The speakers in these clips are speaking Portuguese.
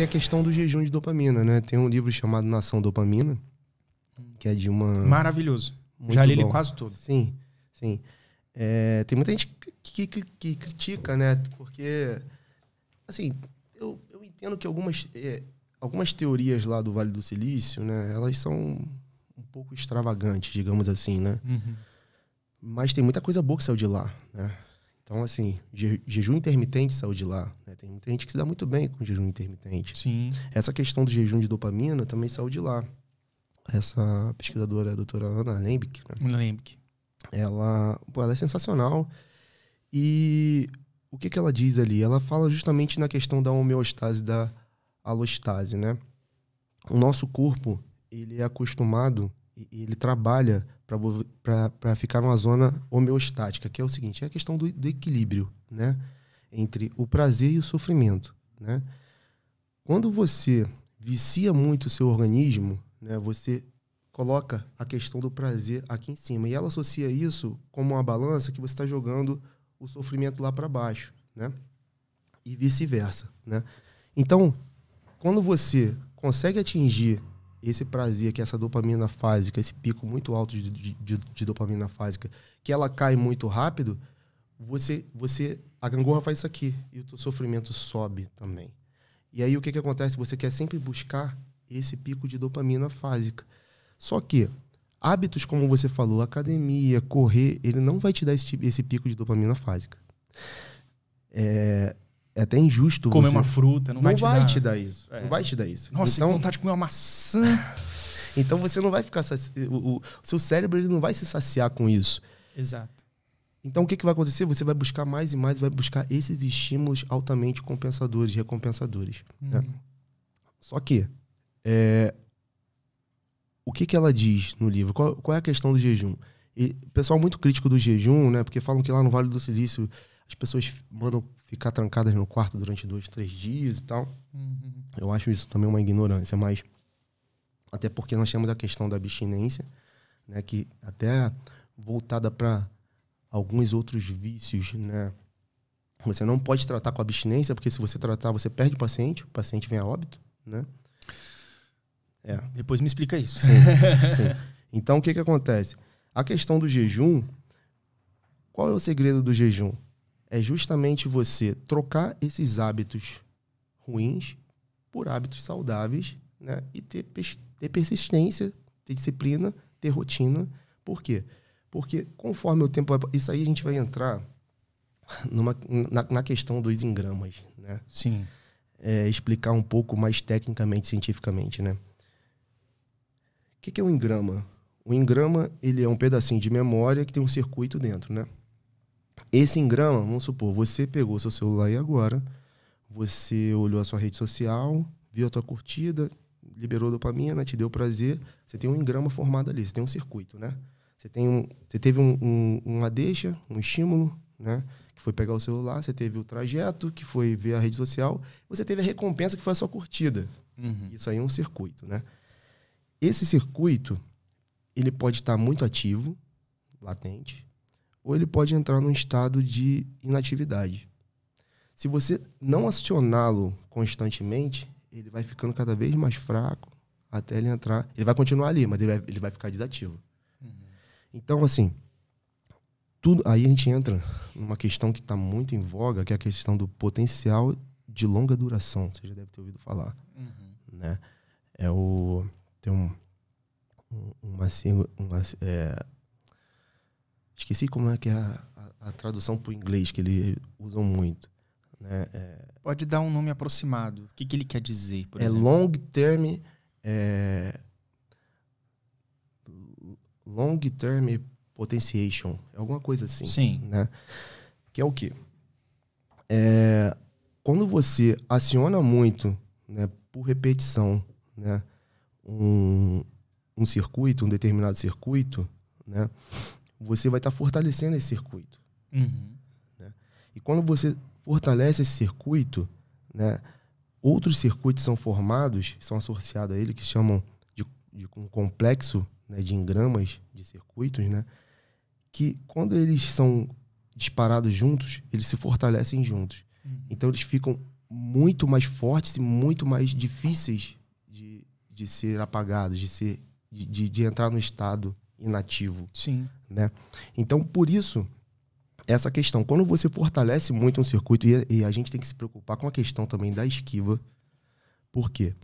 tem a questão do jejum de dopamina, né? Tem um livro chamado Nação Dopamina, que é de uma. Maravilhoso. Já li ele quase todo. Sim, sim. É, tem muita gente que, que, que, critica, né? Porque, assim, eu, eu entendo que algumas, é, algumas teorias lá do Vale do Silício, né? Elas são um pouco extravagantes, digamos assim, né? Uhum. Mas tem muita coisa boa que saiu de lá, né? Então, assim, je, jejum intermitente saiu de lá. Né? Tem muita gente que se dá muito bem com jejum intermitente. Sim. Essa questão do jejum de dopamina também saiu de lá. Essa pesquisadora, a doutora Ana Lembick, né? Lembick. Ela, pô, ela é sensacional. E o que, que ela diz ali? Ela fala justamente na questão da homeostase, da alostase, né? O nosso corpo, ele é acostumado, ele trabalha para ficar numa zona homeostática, que é o seguinte, é a questão do, do, equilíbrio, né? Entre o prazer e o sofrimento, né? Quando você vicia muito o seu organismo, né? Você coloca a questão do prazer aqui em cima e ela associa isso como uma balança que você está jogando o sofrimento lá para baixo, né? E vice-versa, né? Então, quando você consegue atingir esse prazer, que essa dopamina fásica, esse pico muito alto de, de, de, dopamina fásica, que ela cai muito rápido, você, você, a gangorra faz isso aqui e o teu sofrimento sobe também. E aí o que, que acontece? Você quer sempre buscar esse pico de dopamina fásica. Só que hábitos, como você falou, academia, correr, ele não vai te dar esse, esse pico de dopamina fásica. É, é até injusto comer você... uma fruta, não, não vai, te, vai dar... te dar isso. É. Não vai te dar isso. Nossa, então, vontade de comer uma maçã. então você não vai ficar saci... o, o, seu cérebro ele não vai se saciar com isso. Exato. Então o que, que vai acontecer? Você vai buscar mais e mais, vai buscar esses estímulos altamente compensadores, recompensadores. Uhum. Né? Só que é... o que, que ela diz no livro? Qual, qual é a questão do jejum? E, pessoal muito crítico do jejum, né? Porque falam que lá no Vale do Silício as pessoas mandam ficar trancadas no quarto durante dois, três dias e tal. Uhum. Eu acho isso também uma ignorância, mas até porque nós temos a questão da abstinência, né, que até voltada para alguns outros vícios, né? Você não pode tratar com abstinência, porque se você tratar, você perde o paciente, o paciente vem a óbito, né? É. Depois me explica isso. Sim, sim. Então, o que, que acontece? A questão do jejum, qual é o segredo do jejum? É justamente você trocar esses hábitos ruins por hábitos saudáveis né? e ter, ter persistência, ter disciplina, ter rotina. Por quê? Porque conforme o tempo vai. Isso aí a gente vai entrar numa, na, na questão dos engramas. Né? Sim. É, explicar um pouco mais tecnicamente, cientificamente. Né? O que, que é um engrama? O engrama ele é um pedacinho de memória que tem um circuito dentro, né? Esse engrama, vamos supor, você pegou seu celular aí agora, você olhou a sua rede social, viu a tua curtida, liberou dopamina, te deu prazer, você tem um engrama formado ali, você tem um circuito, né? Você, tem um, você teve um, um, uma deixa, um estímulo, né? Que foi pegar o celular, você teve o trajeto, que foi ver a rede social, você teve a recompensa, que foi a sua curtida. Uhum. Isso aí é um circuito, né? Esse circuito, ele pode estar muito ativo, latente, ou ele pode entrar num estado de inatividade. Se você não acioná-lo constantemente, ele vai ficando cada vez mais fraco até ele entrar. Ele vai continuar ali, mas ele vai, ele vai ficar desativo. Uhum. Então, assim, tudo aí a gente entra numa questão que está muito em voga, que é a questão do potencial de longa duração. Você já deve ter ouvido falar, uhum. né? É o tem um, uma, uma é, Esqueci como é que é a, a, a tradução para o inglês que eles usam muito. Né? É, Pode dar um nome aproximado. O que, que ele quer dizer, é exemplo? long term... É, long term potentiation. É alguma coisa assim. Sim. Né? Que é o quê? É, quando você aciona muito, né, por repetição, né, um, um circuito, um determinado circuito, né, você vai estar tá fortalecendo esse circuito. Uhum. Né? E quando você fortalece esse circuito, né, outros circuitos são formados, são associados a ele, que chamam de, de um complexo né, de engramas de circuitos, né, que quando eles são disparados juntos, eles se fortalecem juntos. Uhum. Então eles ficam muito mais fortes e muito mais difíceis de, de ser apagados, de, ser, de, de, de entrar no estado inativo. Sim. Né? Então, por isso, essa questão, quando você fortalece muito um circuito, e a, e a gente tem que se preocupar com a questão também da esquiva, por quê?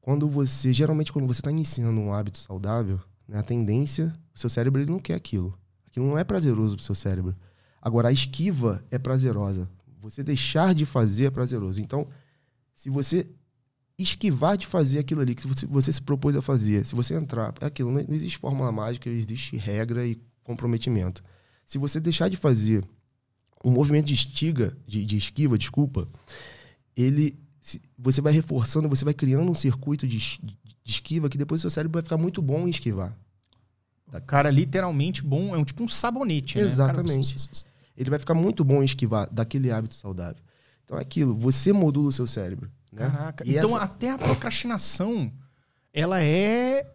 Quando você, geralmente, quando você está iniciando um hábito saudável, né, a tendência, o seu cérebro ele não quer aquilo. Aquilo não é prazeroso para o seu cérebro. Agora, a esquiva é prazerosa. Você deixar de fazer é prazeroso. Então, se você esquivar de fazer aquilo ali que você, você se propôs a fazer, se você entrar, é aquilo, não existe fórmula mágica, existe regra e comprometimento. Se você deixar de fazer um movimento de estiga, de, de esquiva, desculpa, ele se, você vai reforçando, você vai criando um circuito de, de, esquiva que depois o seu cérebro vai ficar muito bom em esquivar. O cara literalmente bom, é um tipo um sabonete, né? Exatamente. Ele vai ficar muito bom em esquivar daquele hábito saudável. Então é aquilo, você modula o seu cérebro. Né? Caraca. E então essa... até a procrastinação, ela é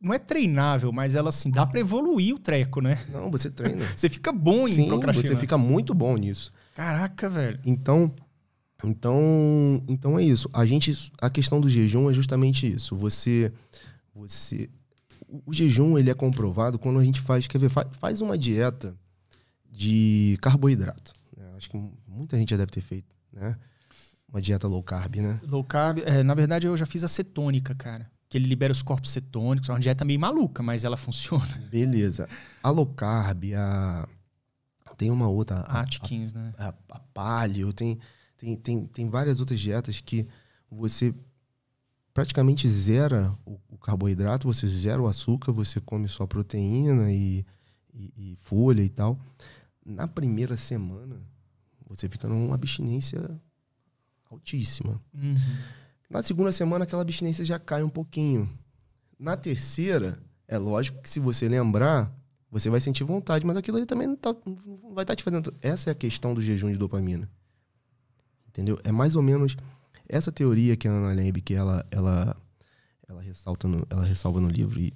não é treinável, mas ela assim, dá para evoluir o treco, né? Não, você treina. você fica bom em Sim, procrastinar. você fica muito bom nisso. Caraca, velho. Então, então, então é isso. A gente a questão do jejum é justamente isso. Você você o jejum ele é comprovado quando a gente faz, quer ver, faz uma dieta de carboidrato. Né? Acho que muita gente já deve ter feito, né? Uma dieta low carb, né? Low carb, é, na verdade eu já fiz a cetônica, cara. Que ele libera os corpos cetônicos. É uma dieta meio maluca, mas ela funciona. Beleza. A low carb, a. Tem uma outra. Atkins, a, né? A, a paleo, tem, tem, tem, tem várias outras dietas que você praticamente zera o, o, carboidrato, você zera o açúcar, você come só proteína e, e, e, folha e tal. Na primeira semana, você fica numa abstinência altíssima. Uhum. Na segunda semana, aquela abstinência já cai um pouquinho. Na terceira, é lógico que se você lembrar, você vai sentir vontade, mas aquilo ali também não, tá, não vai estar tá te fazendo. Essa é a questão do jejum de dopamina. Entendeu? É mais ou menos essa teoria que a Ana Lembe, que ela, ela, ela, ressalta no, ela ressalva no livro. E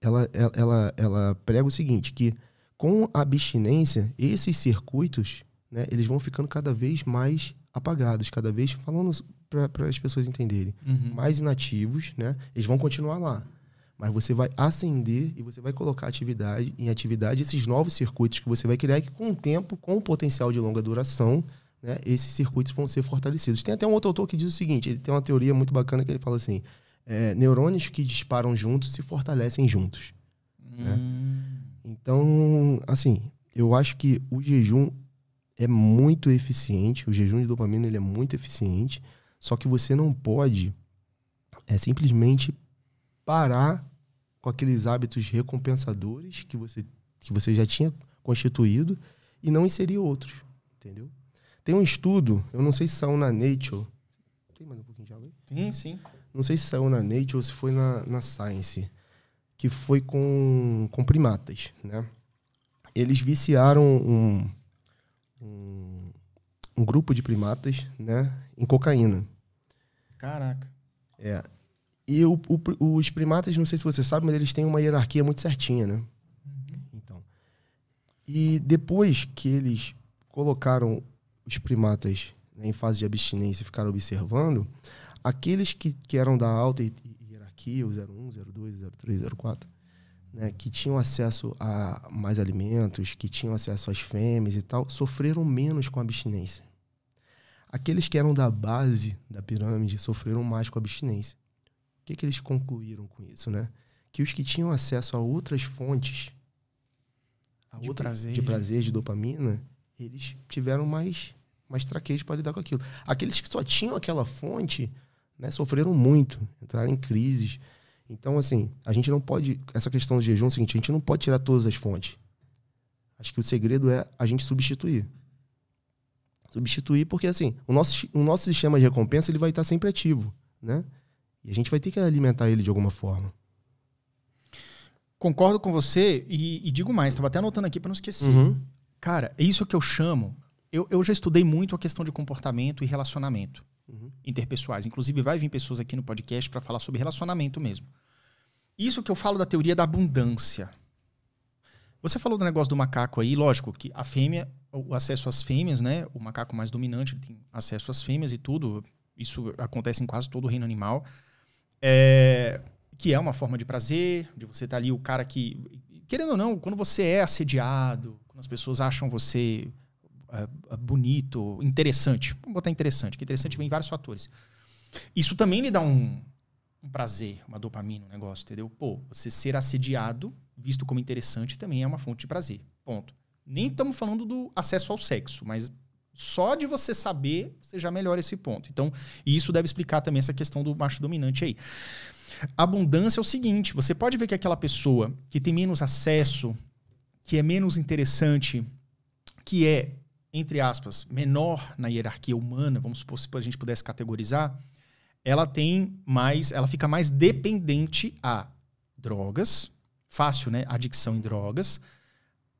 ela, ela, ela, ela prega o seguinte, que com a abstinência, esses circuitos, né, eles vão ficando cada vez mais apagados, cada vez, falando para as pessoas entenderem, uhum. mais inativos, né? Eles vão continuar lá. Mas você vai acender e você vai colocar atividade, em atividade esses novos circuitos que você vai criar que com o tempo, com o potencial de longa duração, né, esses circuitos vão ser fortalecidos. Tem até um outro autor que diz o seguinte, ele tem uma teoria muito bacana que ele fala assim, é, neurônios que disparam juntos se fortalecem juntos. Né? Hum. Né? Então, assim, eu acho que o jejum é muito eficiente, o jejum de dopamina ele é muito eficiente, só que você não pode é simplesmente parar com aqueles hábitos recompensadores que você, que você já tinha constituído e não inserir outros, entendeu? Tem um estudo, eu não sei se saiu na Nature. Tem mais um pouquinho de água aí? Sim, sim. Não sei se saiu na Nature ou se foi na, na Science, que foi com, com primatas, né? Eles viciaram um, um, um grupo de primatas, né, em cocaína. Caraca. É. E o, o, os primatas, não sei se você sabe, mas eles têm uma hierarquia muito certinha, né? Uhum. Então. E depois que eles colocaram os primatas né, em fase de abstinência e ficaram observando, aqueles que, que eram da alta hierarquia, o 01, 02, 03, 04, né, que tinham acesso a mais alimentos, que tinham acesso às fêmeas e tal, sofreram menos com a abstinência. Aqueles que eram da base da pirâmide sofreram mais com a abstinência. O que, que eles concluíram com isso, né? Que os que tinham acesso a outras fontes a de, outra, prazer. de prazer, de dopamina, eles tiveram mais, mais traquejo para lidar com aquilo. Aqueles que só tinham aquela fonte né, sofreram muito, entraram em crises. Então, assim, a gente não pode. Essa questão do jejum é o seguinte: a gente não pode tirar todas as fontes. Acho que o segredo é a gente substituir. Substituir, porque assim, o nosso, o nosso sistema de recompensa ele vai estar sempre ativo, né? E a gente vai ter que alimentar ele de alguma forma. Concordo com você e, e digo mais, estava até anotando aqui para não esquecer. Uhum. Cara, é isso que eu chamo. Eu, eu já estudei muito a questão de comportamento e relacionamento uhum. interpessoais. Inclusive, vai vir pessoas aqui no podcast para falar sobre relacionamento mesmo. Isso que eu falo da teoria da abundância. Você falou do negócio do macaco aí, lógico que a fêmea, o acesso às fêmeas, né? O macaco mais dominante tem acesso às fêmeas e tudo. Isso acontece em quase todo o reino animal. É, que é uma forma de prazer, de você estar ali, o cara que. Querendo ou não, quando você é assediado, quando as pessoas acham você bonito, interessante. Vamos botar interessante, que interessante vem em vários fatores. Isso também lhe dá um, um prazer, uma dopamina, um negócio, entendeu? Pô, você ser assediado, visto como interessante, também é uma fonte de prazer. Ponto. Nem estamos falando do acesso ao sexo, mas só de você saber, você já melhora esse ponto. Então, isso deve explicar também essa questão do macho dominante aí. Abundância é o seguinte: você pode ver que aquela pessoa que tem menos acesso, que é menos interessante, que é, entre aspas, menor na hierarquia humana, vamos supor se a gente pudesse categorizar, ela tem mais, ela fica mais dependente a drogas, fácil, né? Adicção em drogas,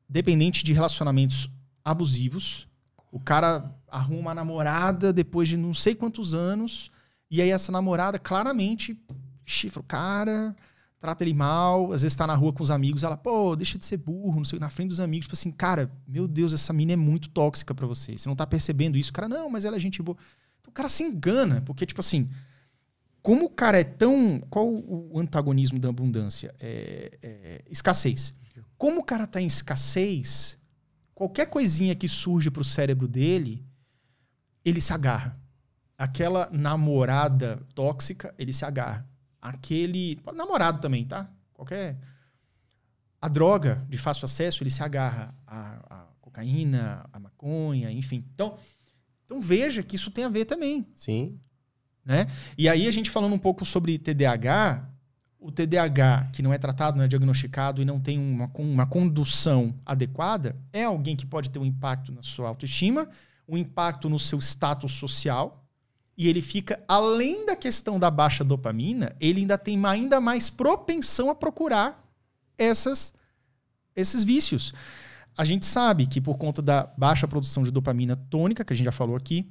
dependente de relacionamentos abusivos. O cara arruma uma namorada depois de não sei quantos anos, e aí essa namorada claramente chifra o cara, trata ele mal, às vezes tá na rua com os amigos, ela, pô, deixa de ser burro, não sei, na frente dos amigos, tipo assim, cara, meu Deus, essa mina é muito tóxica para você. Você não tá percebendo isso? O cara, não, mas ela é gente boa. Então, o cara se engana, porque, tipo assim, como o cara é tão. Qual o antagonismo da abundância? É, é, escassez. Como o cara está em escassez, qualquer coisinha que surge para o cérebro dele, ele se agarra. Aquela namorada tóxica, ele se agarra. Aquele. Namorado também, tá? Qualquer. A droga de fácil acesso, ele se agarra. A, a cocaína, a maconha, enfim. Então, então veja que isso tem a ver também. Sim. Né? E aí a gente falando um pouco sobre TDAH, o TDAH que não é tratado, não é diagnosticado e não tem uma, uma condução adequada, é alguém que pode ter um impacto na sua autoestima, um impacto no seu status social, e ele fica, além da questão da baixa dopamina, ele ainda tem ainda mais propensão a procurar essas, esses vícios. A gente sabe que por conta da baixa produção de dopamina tônica, que a gente já falou aqui,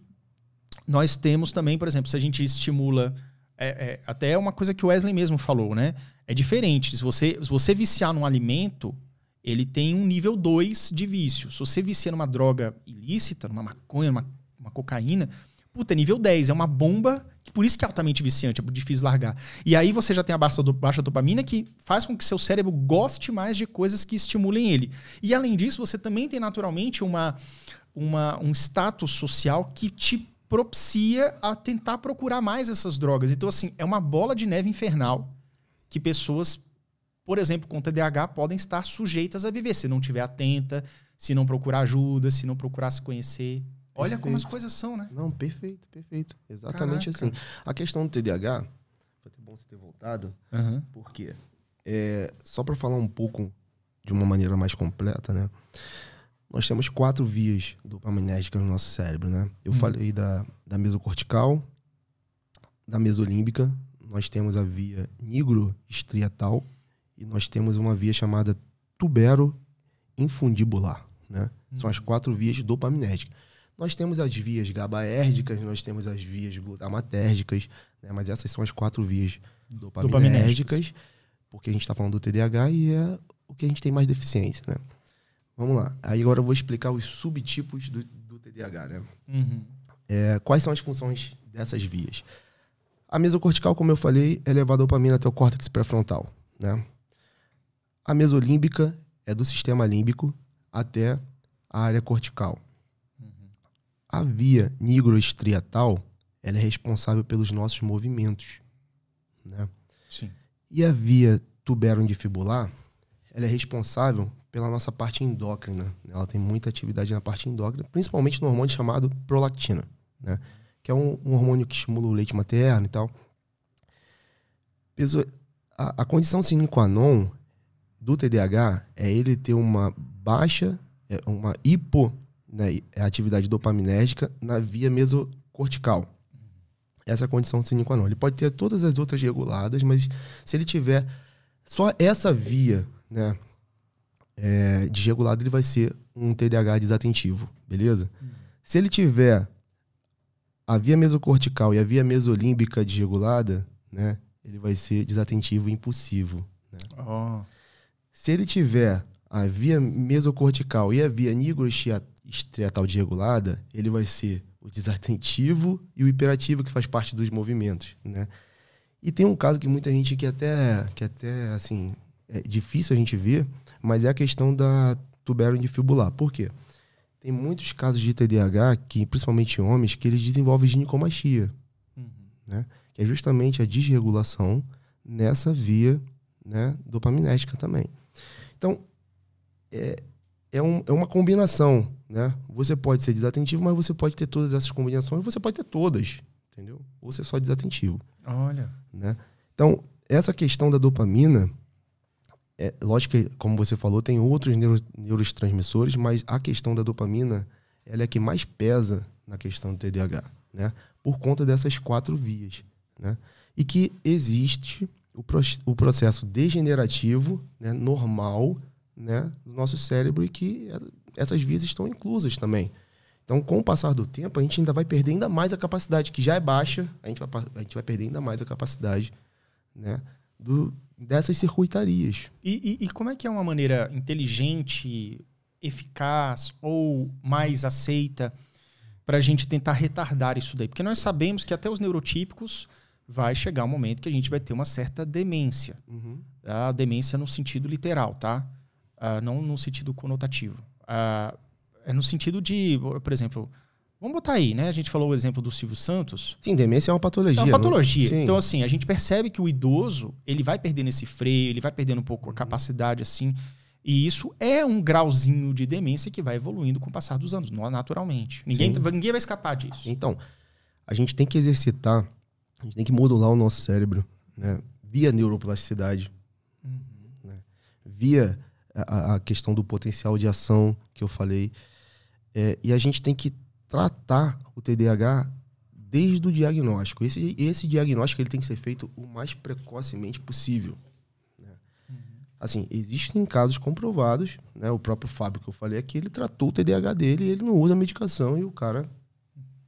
nós temos também, por exemplo, se a gente estimula. É, é, até uma coisa que o Wesley mesmo falou, né? É diferente. Se você, se você viciar num alimento, ele tem um nível 2 de vício. Se você viciar numa droga ilícita, numa maconha, numa, uma cocaína, puta, é nível 10. É uma bomba, que por isso que é altamente viciante, é difícil largar. E aí você já tem a baixa, do, baixa dopamina que faz com que seu cérebro goste mais de coisas que estimulem ele. E além disso, você também tem naturalmente uma, uma, um status social que te propicia a tentar procurar mais essas drogas. Então, assim, é uma bola de neve infernal que pessoas, por exemplo, com TDAH, podem estar sujeitas a viver se não estiver atenta, se não procurar ajuda, se não procurar se conhecer. Olha perfeito. como as coisas são, né? Não, perfeito, perfeito. Exatamente Caraca. assim. A questão do TDAH, foi bom você ter voltado, uhum. porque é, só para falar um pouco de uma maneira mais completa, né? nós temos quatro vias dopaminérgicas no nosso cérebro, né? Eu hum. falei da, da mesocortical, da mesolímbica, nós temos a via nigroestriatal e nós temos uma via chamada tubero infundibular, né? Hum. São as quatro vias dopaminérgicas. Nós temos as vias GABAérgicas, nós temos as vias glutamatérgicas, né? mas essas são as quatro vias dopaminérgicas, porque a gente está falando do TDAH e é o que a gente tem mais deficiência, né? Vamos lá. Aí agora eu vou explicar os subtipos do, do TDAH, né? Uhum. É, quais são as funções dessas vias? A mesocortical, como eu falei, é levar a dopamina até o córtex pré-frontal, né? A mesolímbica é do sistema límbico até a área cortical. A via nigroestriatal, ela é responsável pelos nossos movimentos, né? Sim. E a via tuberoindifibular, ela é responsável pela nossa parte endócrina. Ela tem muita atividade na parte endócrina, principalmente no hormônio chamado prolactina, né? que é um, um hormônio que estimula o leite materno e tal. A, a condição sine qua non do TDAH é ele ter uma baixa, é, uma hipo né, é atividade dopaminérgica na via mesocortical. Essa é a condição sine qua non. Ele pode ter todas as outras reguladas, mas se ele tiver só essa via né, é, desregulado, ele vai ser um TDAH desatentivo, beleza? Uhum. Se ele tiver a via mesocortical e a via mesolímbica desregulada, né, ele vai ser desatentivo e impulsivo. Né? Oh. Se ele tiver a via mesocortical e a via nigroestriatal desregulada, ele vai ser o desatentivo e o hiperativo que faz parte dos movimentos, né? E tem um caso que muita gente que até que até assim é difícil a gente ver, mas é a questão da tuberoindifibular. Por quê? Tem muitos casos de TDAH que, principalmente homens, que eles desenvolvem ginecomastia, uhum. né? Que é justamente a desregulação nessa via, né, dopaminética também. Então, é, é, um, é uma combinação, né? Você pode ser desatentivo, mas você pode ter todas essas combinações, você pode ter todas, entendeu? Ou ser só desatentivo. Olha. Né? Então, essa questão da dopamina, é, lógico que, como você falou, tem outros neuro, neurotransmissores, mas a questão da dopamina ela é a que mais pesa na questão do TDAH, né? Por conta dessas quatro vias, né? E que existe o, pro, o processo degenerativo né, normal né, do nosso cérebro e que essas vias estão inclusas também. Então, com o passar do tempo, a gente ainda vai perder ainda mais a capacidade, que já é baixa, a gente vai, a gente vai perder ainda mais a capacidade né, do, dessas circuitarias. E, e, e como é que é uma maneira inteligente, eficaz ou mais aceita para a gente tentar retardar isso daí? Porque nós sabemos que até os neurotípicos vai chegar um momento que a gente vai ter uma certa demência. Uhum. A demência no sentido literal, tá? Uh, não no sentido conotativo. Uh, é no sentido de, por exemplo, vamos botar aí, né? A gente falou o exemplo do Silvio Santos. Sim, demência é uma patologia. É uma patologia. Então, assim, a gente percebe que o idoso, ele vai perdendo esse freio, ele vai perdendo um pouco a capacidade, assim. E isso é um grauzinho de demência que vai evoluindo com o passar dos anos, naturalmente. Ninguém, ninguém vai escapar disso. Então, a gente tem que exercitar, a gente tem que modular o nosso cérebro, né? Via neuroplasticidade, uhum. né? via a, a questão do potencial de ação que eu falei. É, e a gente tem que tratar o TDAH desde o diagnóstico. Esse, esse diagnóstico ele tem que ser feito o mais precocemente possível. Né? Uhum. Assim, existem casos comprovados, né? o próprio Fábio que eu falei aqui, ele tratou o TDAH dele e ele não usa medicação e o cara.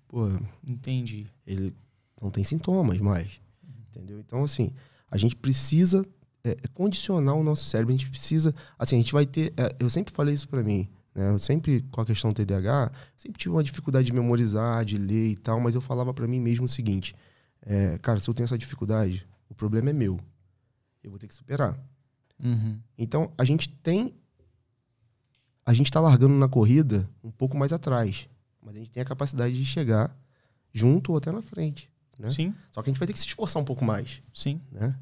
Pô, Entendi. Ele não tem sintomas mais. Uhum. Entendeu? Então, assim, a gente precisa é, condicionar o nosso cérebro. A gente precisa. Assim, a gente vai ter. É, eu sempre falei isso para mim. Né? Eu sempre, com a questão do TDAH, sempre tive uma dificuldade de memorizar, de ler e tal, mas eu falava para mim mesmo o seguinte: é, cara, se eu tenho essa dificuldade, o problema é meu. Eu vou ter que superar. Uhum. Então, a gente tem. A gente está largando na corrida um pouco mais atrás, mas a gente tem a capacidade de chegar junto ou até na frente. Né? Sim. Só que a gente vai ter que se esforçar um pouco mais. Sim. Né?